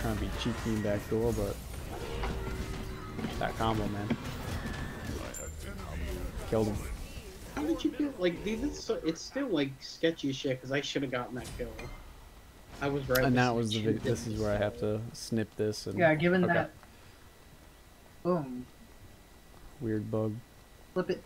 trying to be cheeky and backdoor, but that combo, man. Killed him. How did you do? Like, dude, it's so, it's still like sketchy shit because I should have gotten that kill. I was right. And that was the this is where I have to snip this and Yeah, given Okay. that. Boom. weird bug. Flip it.